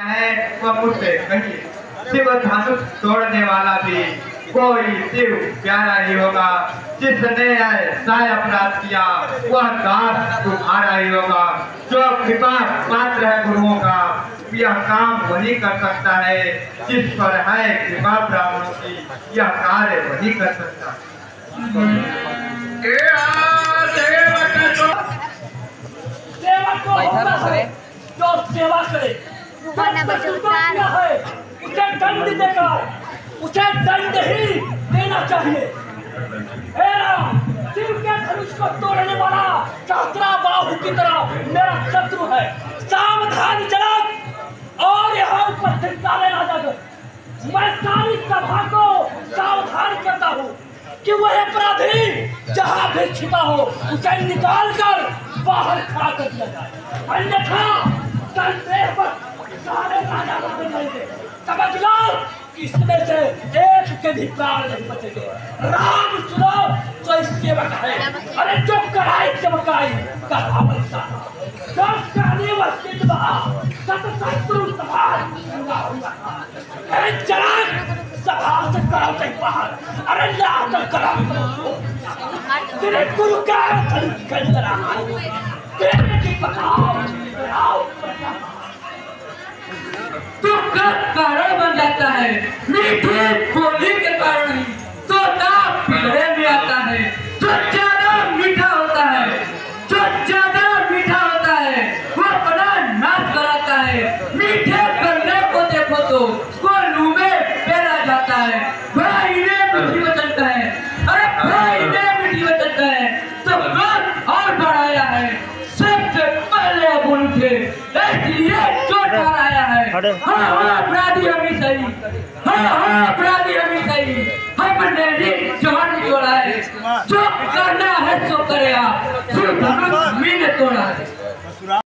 है वह मुझसे कहिए शिव धनुष तोड़ने वाला भी कोई शिव प्यारा ही होगा। जिसने ऐसा अपराध किया वह दास तुम्हारा ही होगा। जो कृपा पात्र है गुरुओं का यह काम वही कर सकता है। जिस पर है कृपा ब्राह्मणों की यह कार्य वही कर सकता है। सेवा को है जो सेवा करे उसे दंड देगा उसे दंड ही देना चाहिए। शिव के धनुष को तोड़ने वाला शास्त्रा बाहु की तरह मेरा शत्रु है। सावधान जनक और यहाँ उपस्थित सारे राजागण मैं सारी सभा को सावधान करता हूँ कि वह अपराधी जहाँ भी छिपा हो, उसे निकाल कर बाहर खड़ा कर दिया जाए। अन्यथा संदेह पर सारे राजा बदल जाएँगे समझ लो इसमें से एक के भी प्राण नहीं बचेंगे। राम सुनो तो इस सेवक है अरे जो कराई सेवकाई कहा बच्चा जो कहने वस्तित बहा सत शत्रु समाज पूरा हुआ। है जनक सभा से करो कहीं बाहर। अरे ना तो करो। तेरे गुरु का धनुष के अंदर आ तेरे की बताओ का कारण बन जाता है। मीठे बोली के कारण आया हाँ हाँ अपराधी अभी सही। हाँ हाँ। अपराधी हमी सही। हम भी जवान जोड़ा है। जो करना है सो करे आप। सिर्फ़ मीन तोड़ा है।